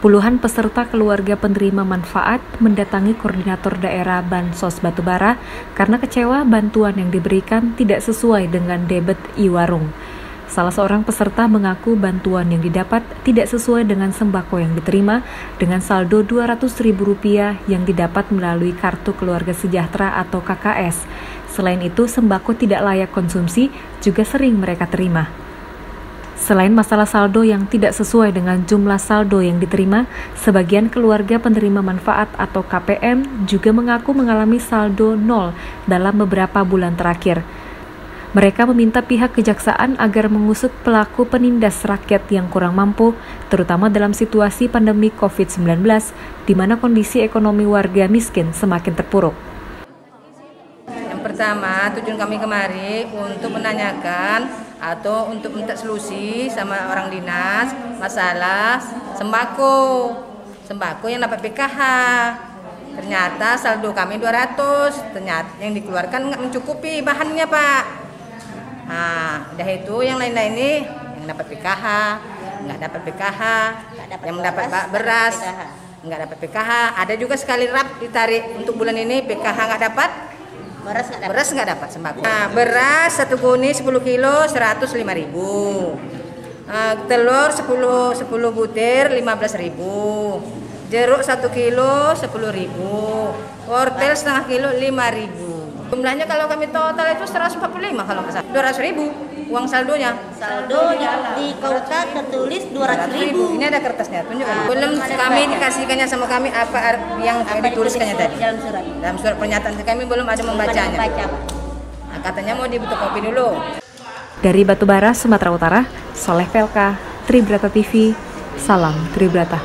Puluhan peserta keluarga penerima manfaat mendatangi koordinator daerah Bansos Batubara karena kecewa bantuan yang diberikan tidak sesuai dengan debit iwarung. Salah seorang peserta mengaku bantuan yang didapat tidak sesuai dengan sembako yang diterima dengan saldo Rp200.000 yang didapat melalui Kartu Keluarga Sejahtera atau KKS. Selain itu, sembako tidak layak konsumsi juga sering mereka terima. Selain masalah saldo yang tidak sesuai dengan jumlah saldo yang diterima, sebagian keluarga penerima manfaat atau KPM juga mengaku mengalami saldo nol dalam beberapa bulan terakhir. Mereka meminta pihak kejaksaan agar mengusut pelaku penindas rakyat yang kurang mampu, terutama dalam situasi pandemi COVID-19, di mana kondisi ekonomi warga miskin semakin terpuruk. Yang pertama, tujuan kami kemari untuk menanyakan atau untuk minta solusi sama orang dinas masalah sembako. Sembako yang dapat PKH ternyata saldo kami 200 ternyata yang dikeluarkan nggak mencukupi bahannya pak. Nah udah itu yang lain-lain ini yang dapat PKH nggak dapat PKH yang mendapat beras nggak dapat PKH ada juga sekali rap ditarik untuk bulan ini PKH nggak dapat Beras nggak dapat. Beras nggak dapat sembako. Nah, beras satu guni 10 kilo 105 ribu. Uh, telur 10 10 butir 15 ribu. Jeruk 1 kilo 10 ribu. Wortel setengah kilo 5 ribu. Jumlahnya kalau kami total itu 145 kalau nggak salah. 200 ribu uang saldonya. Saldonya di kota tertulis 200 ribu. Ini ada kertasnya, tunjukkan. Ah, Belum kami dikasihkannya sama kami apa yang apa dituliskannya tadi. Dalam surat. Dalam surat pernyataan kami belum ada membacanya. Membaca, nah, katanya mau dibutuh kopi dulu. Dari Batubara, Sumatera Utara, Soleh Pelka, Tribrata TV, Salam Tribrata.